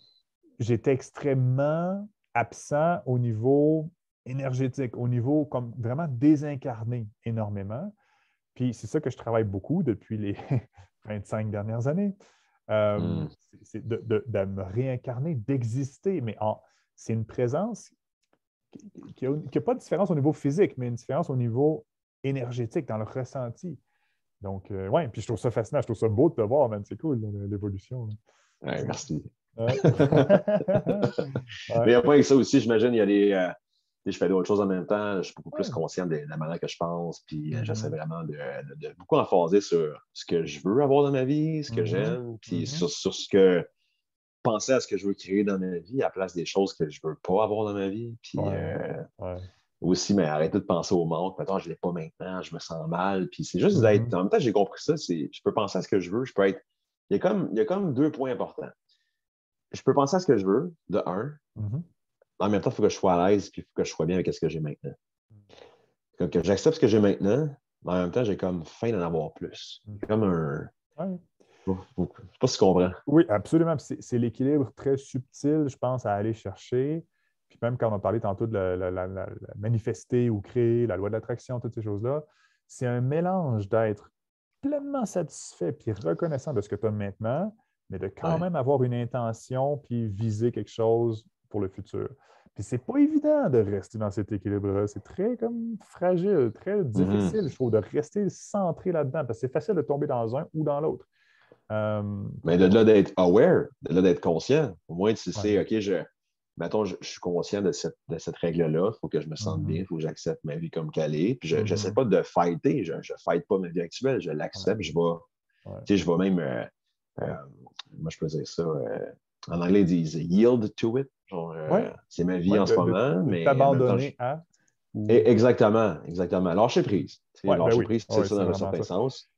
j'étais extrêmement absent au niveau énergétique, au niveau comme vraiment désincarné énormément. Puis c'est ça que je travaille beaucoup depuis les 25 dernières années. Euh, hmm. C'est de, me réincarner, d'exister, mais c'est une présence qui n'a pas de différence au niveau physique, mais une différence au niveau énergétique, dans le ressenti. Donc, euh, ouais, puis je trouve ça fascinant, je trouve ça beau de te voir, man. C'est cool, l'évolution. Ouais, merci. Mais après ça aussi, j'imagine, il y a des, euh, je fais d'autres choses en même temps, je suis beaucoup plus conscient de, la manière que je pense, puis euh, j'essaie mm-hmm. vraiment de, beaucoup emphaser sur ce que je veux avoir dans ma vie, ce que mm-hmm. j'aime, puis mm-hmm. sur, ce que penser à ce que je veux créer dans ma vie à la place des choses que je veux pas avoir dans ma vie. Puis euh, aussi, mais arrêter de penser au manque. Maintenant, je ne l'ai pas maintenant, je me sens mal. Puis c'est juste d'être. En même temps, j'ai compris ça. Je peux penser à ce que je veux. Je peux être. Il y a comme, il y a comme deux points importants. Je peux penser à ce que je veux, de un en même temps, il faut que je sois à l'aise et il faut que je sois bien avec ce que j'ai maintenant. que j'accepte ce que j'ai maintenant, mais en même temps, j'ai comme faim d'en avoir plus. C'est comme un. Je ne sais pas si tu comprends. Oui, absolument. C'est l'équilibre très subtil, je pense, à aller chercher. Puis même quand on a parlé tantôt de la, manifester ou créer, la loi de l'attraction, toutes ces choses-là, c'est un mélange d'être pleinement satisfait puis reconnaissant de ce que tu as maintenant, mais de quand même avoir une intention puis viser quelque chose pour le futur. Puis c'est pas évident de rester dans cet équilibre-là. C'est très comme fragile, très mm-hmm. difficile, je trouve, de rester centré là-dedans. Parce que c'est facile de tomber dans un ou dans l'autre. Euh, Mais de là d'être aware, de là d'être conscient, au moins tu sais, OK, je, mettons, je, suis conscient de cette, de cette règle-là, il faut que je me sente bien, il faut que j'accepte ma vie comme qu'elle est. Puis je n'essaie mm-hmm. pas de fighter, je ne fight pas ma vie actuelle, je l'accepte, je vais, tu sais, je vais même, euh, euh, moi je peux dire ça, en anglais ils disent yield to it, euh, c'est ma vie en ce moment. mais T'abandonner à. Exactement, exactement. Lâcher prise. Ben lâcher prise, c'est ça dans un certain sens.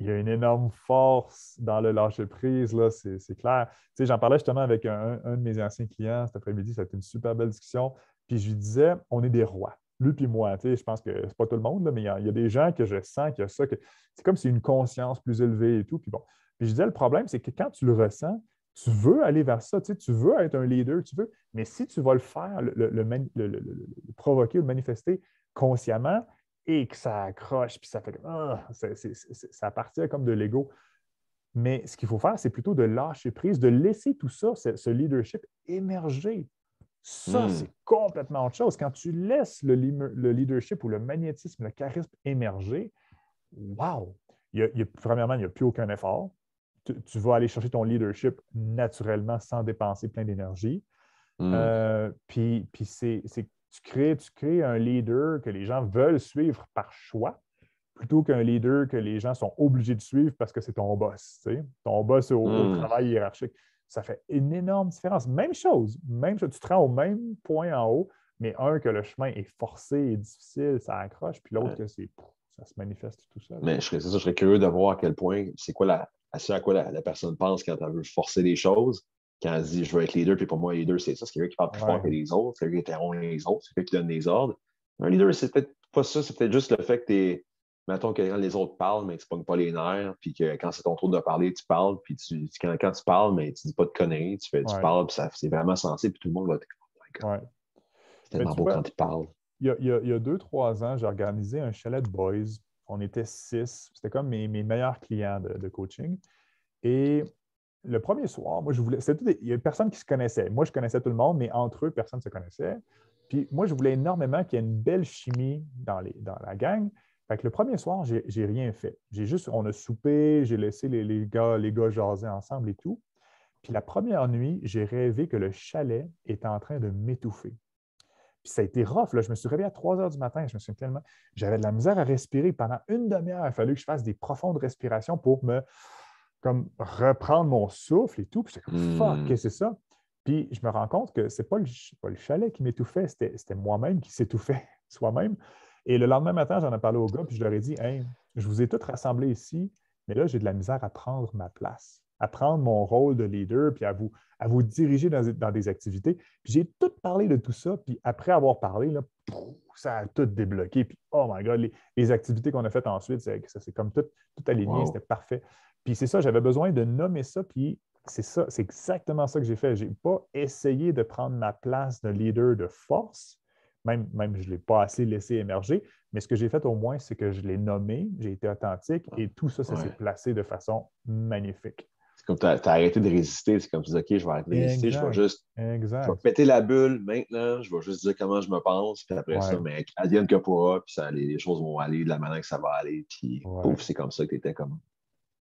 Il y a une énorme force dans le lâcher prise, là, c'est clair. Tu sais, j'en parlais justement avec un, de mes anciens clients cet après-midi, ça a été une super belle discussion. Puis je lui disais, on est des rois. Lui puis moi, je pense que c'est pas tout le monde, mais il y, a, des gens que je sens qu'il y a ça, que c'est comme si une conscience plus élevée et tout. Puis bon. Puis je disais, le problème, c'est que quand tu le ressens, tu veux aller vers ça, tu, veux être un leader, tu veux, mais si tu vas le faire, le, provoquer le manifester consciemment et que ça accroche, puis ça fait ah, ça appartient comme de l'ego. Mais ce qu'il faut faire, c'est plutôt de lâcher prise, de laisser tout ça, ce, leadership, émerger. Ça, hmm. c'est complètement autre chose. Quand tu laisses le, leadership ou le magnétisme, le charisme émerger, wow! Il y a, premièrement, il n'y a plus aucun effort tu, vas aller chercher ton leadership naturellement sans dépenser plein d'énergie. Hmm. Euh, puis, puis c'est, tu crées, tu crées un leader que les gens veulent suivre par choix plutôt qu'un leader que les gens sont obligés de suivre parce que c'est ton boss. Ton boss au, hmm. travail hiérarchique. Ça fait une énorme différence. Même chose, même chose, tu te rends au même point en haut, mais un que le chemin est forcé et difficile, ça accroche, puis l'autre que c'est ça se manifeste tout seul. Mais je serais, ça, je serais curieux de voir à quel point, c'est quoi la, à ce à quoi la, personne pense quand elle veut forcer des choses. Quand elle dit je veux être leader, puis pour moi, leader, c'est ça, c'est quelqu'un qui parle plus fort que les autres, c'est quelqu'un qui interrompt les autres, c'est quelqu'un qui donne des ordres. Un leader, c'est peut-être pas ça, c'est peut-être juste le fait que tu es. Mettons que quand les autres parlent, mais tu ne pognes pas les nerfs, puis que quand c'est ton tour de parler, tu parles, puis tu, quand, tu parles, mais tu ne dis pas de conneries, tu, fais, tu parles, puis c'est vraiment sensé, puis tout le monde va te. Ouais. C'est tellement beau quand tu parles. Il y, a, deux, trois ans, j'ai organisé un chalet de boys. On était six. C'était comme mes, meilleurs clients de, coaching. Et le premier soir, moi, je voulais. il y a personne qui se connaissait. Moi, je connaissais tout le monde, mais entre eux, personne ne se connaissait. Puis moi, je voulais énormément qu'il y ait une belle chimie dans, la gang. Fait que le premier soir, je n'ai rien fait. J'ai juste, on a soupé, j'ai laissé les, les, gars, les gars jaser ensemble et tout. Puis la première nuit, j'ai rêvé que le chalet était en train de m'étouffer. Puis ça a été rough. Là. Je me suis réveillé à 3 heures du matin. Je me suis tellement. J'avais de la misère à respirer. Pendant une demi-heure, il a fallu que je fasse des profondes respirations pour me comme reprendre mon souffle et tout. Puis j'étais comme fuck, hmm. qu'est-ce que c'est ça? Puis je me rends compte que ce n'est pas, pas, le chalet qui m'étouffait, c'était moi-même qui s'étouffait soi-même. Et le lendemain matin, j'en ai parlé aux gars, puis je leur ai dit Hey, je vous ai tous rassemblés ici, mais là, j'ai de la misère à prendre ma place à prendre mon rôle de leader, puis à vous, à vous diriger dans, des activités. Puis j'ai tout parlé de tout ça, puis après avoir parlé, là, ça a tout débloqué. Puis, oh my God, les, activités qu'on a faites ensuite, c'est, c'est comme tout, tout aligné, c'était parfait. Puis c'est ça, j'avais besoin de nommer ça, puis c'est ça, c'est exactement ça que j'ai fait. Je n'ai pas essayé de prendre ma place de leader de force, même, même je ne l'ai pas assez laissé émerger, mais ce que j'ai fait au moins, c'est que je l'ai nommé, j'ai été authentique et tout ça, ça s'est placé de façon magnifique comme tu as, arrêté de résister. C'est comme tu dis, OK, je vais arrêter de résister, je vais juste. Je vais péter la bulle maintenant, je vais juste dire comment je me pense, puis après ça, mais advienne que pourra, puis ça, les, choses vont aller de la manière que ça va aller, puis c'est comme ça que tu étais comme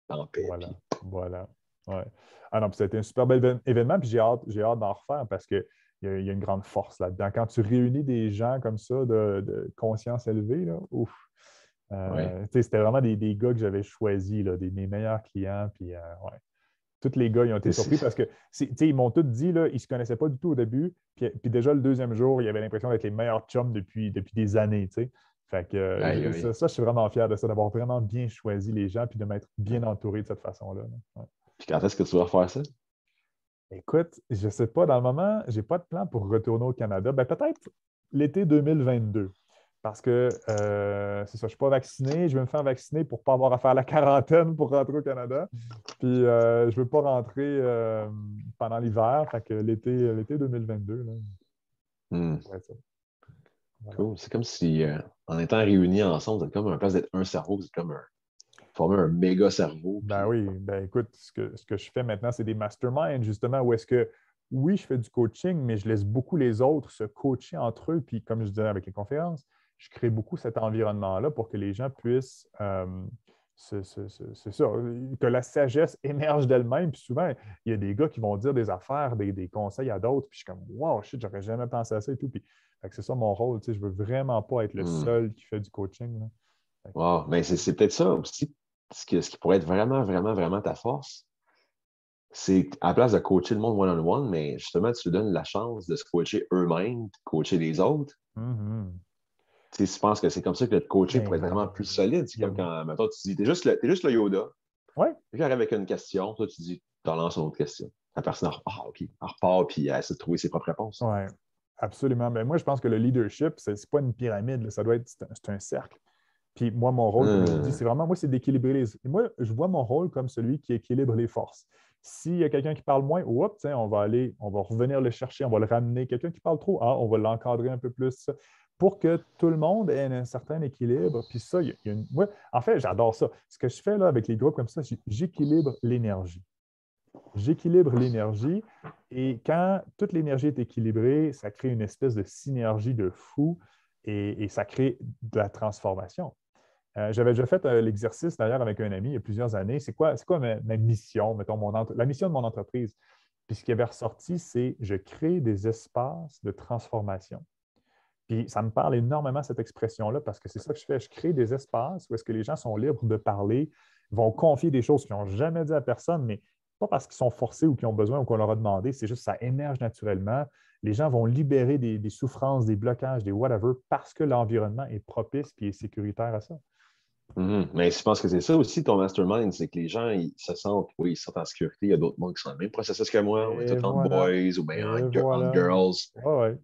en paix. Voilà. Voilà. Ouais. Ah non, puis été un super bel événement, puis j'ai hâte, hâte d'en refaire parce qu'il y, a, y a une grande force là-dedans. Quand tu réunis des gens comme ça de, conscience élevée, là, ouf. Euh, c'était vraiment des, des, gars que j'avais choisis, là, des, mes meilleurs clients. Puis, euh, ouais. Tous les gars, ils ont été surpris parce que, ils m'ont tous dit, là, ils ne se connaissaient pas du tout au début. Puis, déjà, le deuxième jour, il avait l'impression d'être les meilleurs chums depuis, depuis des années, Fait que euh, Ça, je suis vraiment fier de ça, d'avoir vraiment bien choisi les gens puis de m'être bien entouré de cette façon-là. Puis quand est-ce que tu vas faire ça? Écoute, je ne sais pas, dans le moment, je n'ai pas de plan pour retourner au Canada. Ben, peut-être l'été 2022 parce que euh, c'est ça, je ne suis pas vacciné, je vais me faire vacciner pour ne pas avoir à faire la quarantaine pour rentrer au Canada. Puis euh, je ne veux pas rentrer euh, pendant l'hiver, fait que l'été, l'été 2022. Là. Hmm. C'est comme si en étant réunis ensemble, c'est comme un place d'être un cerveau, c'est comme un former un méga cerveau. Ben oui, ben écoute, ce que, ce que je fais maintenant, c'est des masterminds, justement, où est-ce que oui, je fais du coaching, mais je laisse beaucoup les autres se coacher entre eux. Puis comme je disais avec les conférences, je crée beaucoup cet environnement-là pour que les gens puissent, euh, c'est ça, que la sagesse émerge d'elle-même. Puis souvent, il y a des gars qui vont dire des affaires, des, conseils à d'autres, puis je suis comme, wow, shit, j'aurais jamais pensé à ça et tout. Puis c'est ça mon rôle, tu sais, je veux vraiment pas être le hmm. seul qui fait du coaching. Là. Wow, mais c'est peut-être ça aussi, ce, qui pourrait être vraiment, vraiment, vraiment ta force. C'est à la place de coacher le monde one-on-one, mais justement, tu donnes la chance de se coacher eux-mêmes, de coacher les autres. Je pense que c'est comme ça que le coaching pourrait être vraiment plus solide. C'est comme quand, maintenant, tu dis, t'es juste, le, es juste le Yoda. Ouais. Arrive avec une question, toi, tu dis, tu lances une autre question. La personne repart, OK, elle repart, puis elle essaie de trouver ses propres réponses. Oui, absolument. Mais moi, je pense que le leadership, ce n'est pas une pyramide, ça doit être, c'est un, cercle. Puis moi, mon rôle, comme je dis, hmm. c'est vraiment, moi, c'est d'équilibrer les. Moi, je vois mon rôle comme celui qui équilibre les forces. S'il y a quelqu'un qui parle moins, on va aller, on va revenir le chercher, on va le ramener. Quelqu'un qui parle trop, ah, on va l'encadrer un peu plus pour que tout le monde ait un certain équilibre. Puis ça, il y a une... En fait, j'adore ça. Ce que je fais avec les groupes comme ça, j'équilibre l'énergie. J'équilibre l'énergie et quand toute l'énergie est équilibrée, ça crée une espèce de synergie de fou et, ça crée de la transformation. Euh, j'avais déjà fait euh, l'exercice d'ailleurs avec un ami il y a plusieurs années. C'est quoi, quoi ma, mission, mettons, la mission de mon entreprise? Puis ce qui avait ressorti, c'est je crée des espaces de transformation. Puis ça me parle énormément, cette expression-là, parce que c'est ça que je fais. Je crée des espaces où est-ce que les gens sont libres de parler, vont confier des choses qu'ils n'ont jamais dit à personne, mais pas parce qu'ils sont forcés ou qu'ils ont besoin ou qu'on leur a demandé, c'est juste que ça émerge naturellement. Les gens vont libérer des, souffrances, des blocages, des whatever, parce que l'environnement est propice et sécuritaire à ça. Mhm. Mais je pense que c'est ça aussi ton mastermind, c'est que les gens ils se sentent, oui, ils se sentent en sécurité. Il y a d'autres mondes qui sont dans le même processus que moi. On est tous en boys ou bien en, girls.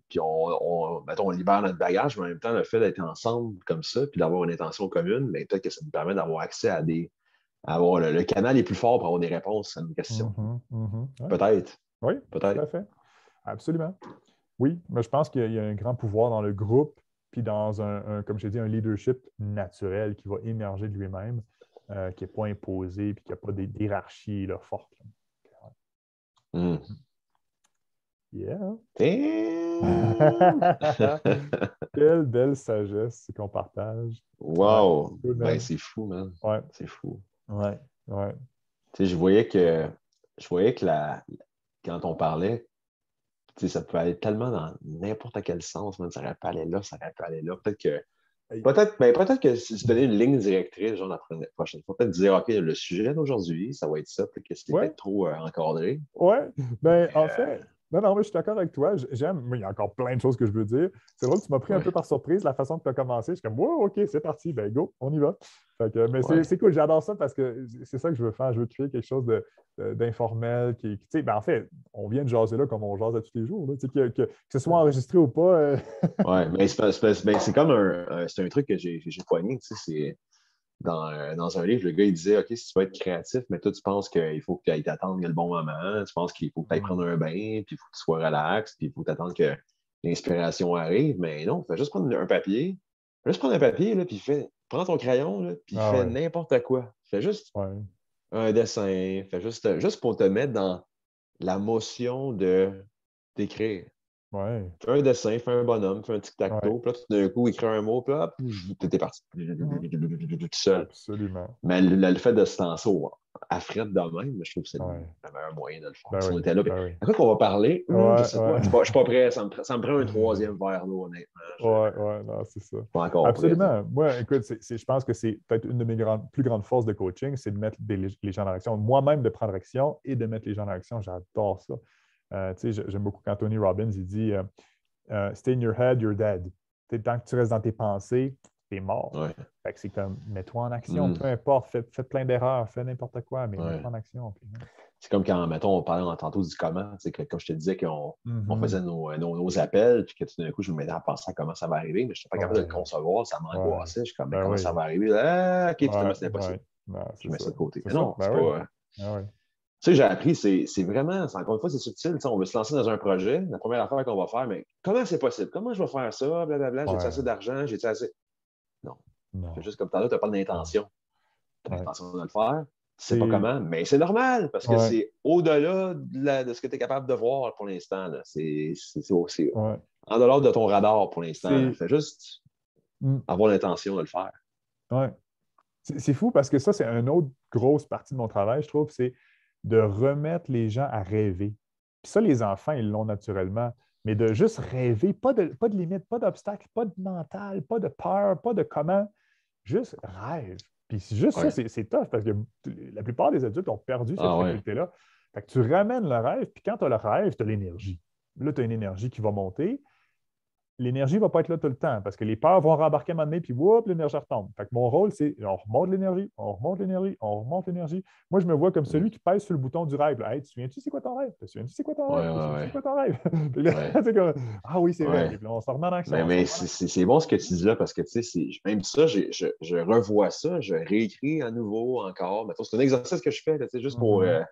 Puis on, on, libère notre bagage, mais en même temps, le fait d'être ensemble comme ça, puis d'avoir une intention commune, ben, peut-être que ça nous permet d'avoir accès à des. avoir le, canal est plus fort pour avoir des réponses à nos questions. Mhm, mhm. Peut-être. Oui, peut-être. Tout à fait. Absolument. Oui, mais je pense qu'il y a un grand pouvoir dans le groupe puis dans un, comme je dit, un leadership naturel qui va émerger de lui-même, euh, qui n'est pas imposé, puis qui n'a pas des hiérarchies fortes. Hmm. Yeah. Quelle belle sagesse qu'on partage. Wow! Ben, c'est fou, man. Ouais. C'est fou. Ouais, ouais. Tu sais, je voyais que je voyais que la, quand on parlait, ça peut aller tellement dans n'importe quel sens, ça aurait pu aller là, ça aurait pu aller là. Peut-être que. Peut-être ben, peut que si tu donnais une ligne directrice, genre la prochaine fois, peut-être dire OK, le sujet d'aujourd'hui, ça va être ça, peut-être que c'est peut-être trop euh, encadré. Oui, ben, en fait, non, non, mais je suis d'accord avec toi. J'aime, mais il y a encore plein de choses que je veux dire. C'est drôle, tu m'as pris un peu par surprise la façon que tu as commencé. Je suis comme, wow, OK, c'est parti, ben go, on y va. mais c'est cool, j'adore ça parce que c'est ça que je veux faire. Je veux créer quelque chose d'informel. Qui, qui ben, en fait, on vient de jaser là comme on jase à tous les jours. que, que, ce soit enregistré ou pas. Euh. oui, mais c'est comme un, c'est un truc que j'ai poigné. C'est euh, dans, un livre, le gars, il disait OK, si tu veux être créatif, mais toi, tu penses qu'il faut que tu ailles t'attendre le bon moment, tu penses qu'il faut que tu ailles prendre un bain, puis il faut que tu sois relax, puis il faut t'attendre que l'inspiration arrive. Mais non, fais juste prendre un papier, fais juste prendre un papier, là, puis fais, prends ton crayon, là, puis ah fais n'importe quoi. Fais juste un dessin, fais juste, juste pour te mettre dans la motion de d'écrire. Ouais. Fais un dessin, fais un bonhomme, fais un tic-tac-toe, puis là, tout d'un coup, écris un mot, puis là, t'es parti. Tout seul. Absolument. Mais le, fait de se lancer à fret de même, je trouve que c'est le meilleur moyen de le faire. Ben si on était là, ben à quoi qu'on va parler? je sais pas. Je ne suis pas prêt. Ça me, ça me, prend un troisième verre d'eau, honnêtement. Oui, oui, non, c'est ça. Pas encore Absolument. Moi, écoute, je pense que c'est peut-être une de mes grandes, plus grandes forces de coaching, c'est de mettre les gens en action. Moi-même, de prendre action et de mettre les gens en action. J'adore ça. Euh, j'aime beaucoup quand Tony Robbins il dit euh, euh, Stay in your head, you're dead. tant que tu restes dans tes pensées, tu es mort. c'est comme mets-toi en action, mm. peu importe, fais, plein d'erreurs, fais n'importe quoi, mais mets-toi en action. Hein. C'est comme quand, mettons, on parlait tantôt du comment, que, comme je te disais qu'on mm-hmm. faisait nos, appels, puis que tout d'un coup, je me mettais à penser à comment ça va arriver, mais je n'étais pas capable de le concevoir, ça m'angoissait. Je suis comme, ben comment ça va arriver? Ah, ok, finalement, c'est impossible. je mets ça de côté. non, c'est pas. Tu sais, j'ai appris, c'est vraiment, encore une fois, c'est subtil. On veut se lancer dans un projet, la première affaire qu'on va faire, mais comment c'est possible? Comment je vais faire ça? Blablabla, j'ai assez d'argent? J'ai assez? Non. C'est juste comme tu n'as pas d'intention. Tu as l'intention de le faire. Tu sais pas comment, mais c'est normal parce que c'est au-delà de, ce que tu es capable de voir pour l'instant. C'est aussi en dehors de ton radar pour l'instant. Fais juste mm. avoir l'intention de le faire. Oui. C'est fou parce que ça, c'est une autre grosse partie de mon travail, je trouve. C'est de remettre les gens à rêver. Puis ça, les enfants, ils l'ont naturellement. Mais de juste rêver, pas de, pas de limite, pas d'obstacle, pas de mental, pas de peur, pas de comment, juste rêve. Puis juste ça, c'est tough parce que la plupart des adultes ont perdu cette ah faculté-là. Fait que tu ramènes le rêve, puis quand tu as le rêve, tu as l'énergie. Là, tu as une énergie qui va monter l'énergie ne va pas être là tout le temps parce que les peurs vont rembarquer à un moment donné, puis whoop, l'énergie retombe. Fait que mon rôle, c'est on remonte l'énergie, on remonte l'énergie, on remonte l'énergie. Moi, je me vois comme celui qui pèse sur le bouton du rêve. Hey, tu te souviens-tu c'est quoi ton rêve? Tu te souviens-tu c'est quoi ton rêve? c'est quoi ton rêve? comme Ah oui, c'est vrai. on se remet action. Mais, c'est bon ce que tu dis là parce que tu sais, même ça, je, je, revois ça, je réécris à nouveau encore. C'est un exercice que je fais, juste pour. Mm-hmm. Euh,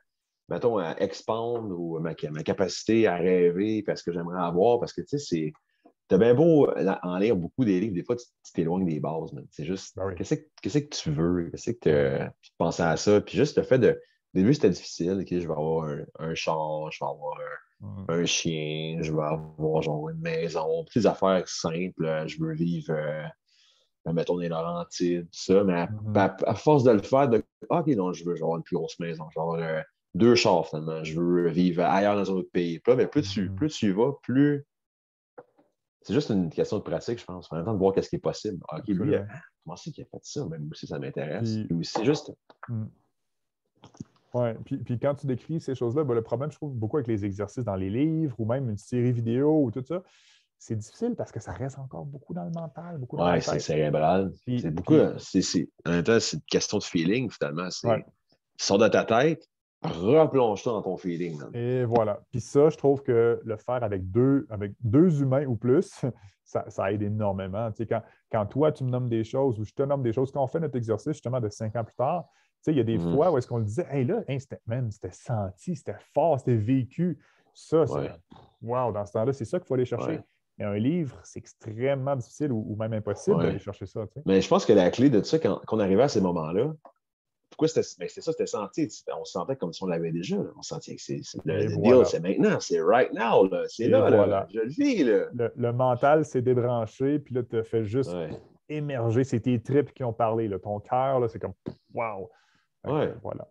mettons, expandre ou ma, ma, capacité à rêver parce que j'aimerais avoir, parce que, tu sais, c'est T'as bien beau euh, en lire beaucoup des livres, des fois, tu t'éloignes des bases. C'est juste, ben qu'est-ce que tu veux? Qu'est-ce que tu pensais à ça? Puis juste le fait de. Au début, c'était difficile. je vais avoir un, un char, je vais avoir un, chien, je vais avoir genre une maison, des affaires simples. Je veux vivre, euh, mettons, les Laurentides, tout ça. Mais mm-hmm. à, force de le faire, de OK, non, je veux avoir une plus grosse maison, je veux avoir euh, deux chars finalement, je veux vivre ailleurs dans un autre pays. Puis mais plus, tu, mm-hmm. plus tu y vas, plus c'est juste une question de pratique, je pense. En même temps de voir qu'est-ce qui est possible. Ah, OK, lui, ah, comment c'est qu'il a fait ça? Même si ça m'intéresse? C'est juste. Hmm. Oui, puis, puis, quand tu décris ces choses-là, ben, le problème, je trouve, beaucoup avec les exercices dans les livres ou même une série vidéo ou tout ça, c'est difficile parce que ça reste encore beaucoup dans le mental. Oui, c'est cérébral. C'est beaucoup. C'est, en même temps, c'est une question de feeling, finalement. C'est, ouais. sort de ta tête, replonge-toi dans ton feeling. Et voilà. Puis ça, je trouve que le faire avec deux, avec deux humains ou plus, ça, aide énormément. Tu sais, quand, toi, tu me nommes des choses ou je te nomme des choses, quand on fait notre exercice justement de cinq ans plus tard, tu sais, il y a des mm-hmm. fois où est-ce qu'on le disait, hey là, c'était senti, c'était fort, c'était vécu. Ça, c'est wow, dans ce temps-là, c'est ça qu'il faut aller chercher. Mais un livre, c'est extrêmement difficile ou, même impossible d'aller chercher ça. Mais je pense que la clé de ça, quand, on arrivait à ces moments-là, pourquoi c'était ben, ça, c'était senti. On se sentait comme si on l'avait déjà. On sentait que c'est, le, deal, c'est maintenant, c'est right now. C'est là, je le vis. Le, mental s'est débranché, puis là, tu as fait juste émerger. C'est tes tripes qui ont parlé. Là. Ton cœur, c'est comme wow. Ouais. Voilà.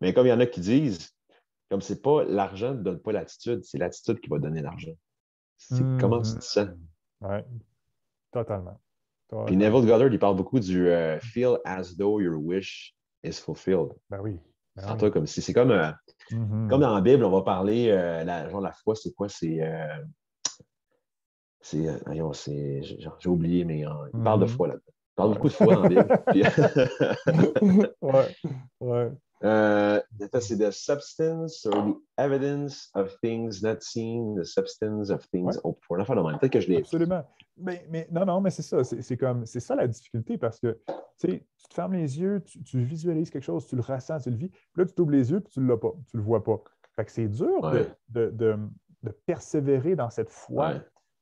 Mais comme il y en a qui disent, comme c'est pas l'argent ne donne pas l'attitude, c'est l'attitude qui va donner l'argent. C'est comment tu dis ça? Oui, totalement. Puis Neville Goddard, il parle beaucoup du euh, feel as though your wish is fulfilled. Ben oui. Ben oui. comme si c'est comme, euh, comme dans la Bible, on va parler, euh, la, genre la foi, c'est quoi? C'est. c'est. J'ai oublié, mais il parle de mm-hmm. foi là-dedans. Il parle beaucoup de foi dans la Bible. ouais, ouais. Euh, c'est the substance or the evidence of things not seen, the substance of things hoped for. Peut-être que je l'ai. Absolument. Mais, mais, non, non, mais c'est ça. C'est comme c'est ça la difficulté parce que tu te fermes les yeux, tu, visualises quelque chose, tu le ressens, tu le vis. Puis là, tu t'ouvres les yeux puis tu ne l'as pas, tu ne le vois pas. Fait que c'est dur de, de, de, persévérer dans cette foi.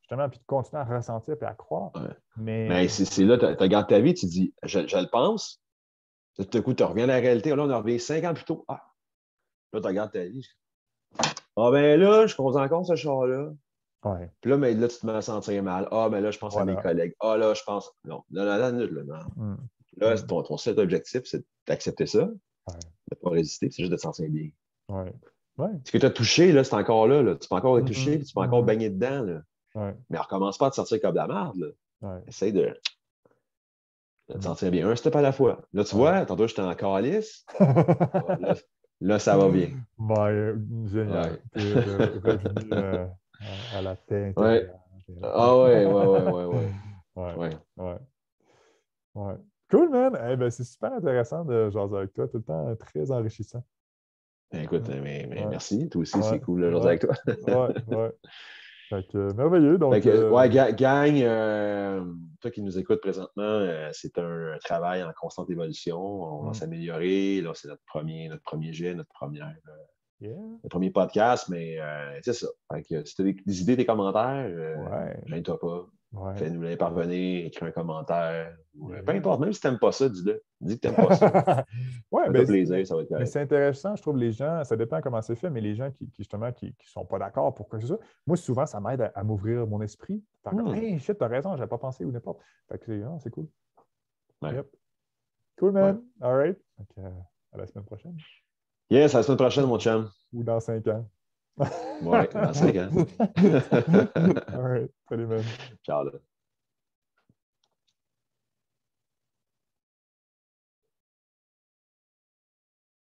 Justement, puis de continuer à ressentir et à croire. Mais, mais c'est là, tu regardes ta vie, tu dis, je, je le pense, tout à coup, tu reviens à la réalité. Là, on en revient cinq ans plus tôt. Ah, là, tu regardes ta vie. Ah, ben là, je compte encore ce char-là. Ouais. Puis là, mais là, tu te mets à sentir mal. Ah, mais ben là, je pense à mes collègues. Ah, là, je pense. Non, là, là, là, non. Mm. Là, ton, ton seul objectif, c'est d'accepter ça, de ne pas résister, c'est juste de te sentir bien. Ouais. Ouais. Ce que tu as touché, là, c'est encore là, là. Tu peux encore être touché, mm-hmm. tu peux encore mm-hmm. baigner dedans. Là. Ouais. Mais recommence pas à te sentir comme de la merde. Essaye de de te sentir bien. Un step à la fois. Là, tu vois, tantôt, j'étais en calice. là, là, ça va bien. Ben, génial. revenu euh, à la tête. Ouais. Ah ouais, ouais, ouais, ouais, ouais. Ouais. ouais. ouais. Cool, man. Eh ben, c'est super intéressant de jaser avec toi. Tout le temps très enrichissant. Ben, écoute, mais, mais merci. Toi aussi, c'est cool de jaser avec toi. ouais, ouais. Fait merveilleux. Donc, euh, Ouais, gang, euh, toi qui nous écoutes présentement, euh, c'est un travail en constante évolution. On va mm. s'améliorer. Là, c'est notre premier, notre premier jet, notre première. Le premier podcast, mais c'est ça. si tu as des, idées, des commentaires, ouais. toi pas. Fais-nous les parvenir, écris un commentaire. Peu importe, même si tu n'aimes pas ça, dis-le. Dis que tu n'aimes pas ça. ouais, mais plaisir, ça va être Mais c'est intéressant, je trouve, les gens, ça dépend comment c'est fait, mais les gens qui, justement, qui ne sont pas d'accord pour que ce soit, moi, souvent, ça m'aide à, m'ouvrir mon esprit. Par hmm. Hey, shit, t'as raison, j'avais pas pensé ou n'importe. Fait que c'est ah, cool. Yep. Cool, man. All right. à la semaine prochaine. Yes, à la semaine prochaine, mon chum. Ou dans cinq ans. Ouais, dans cinq ans. All right. Salut, man. Ciao, là.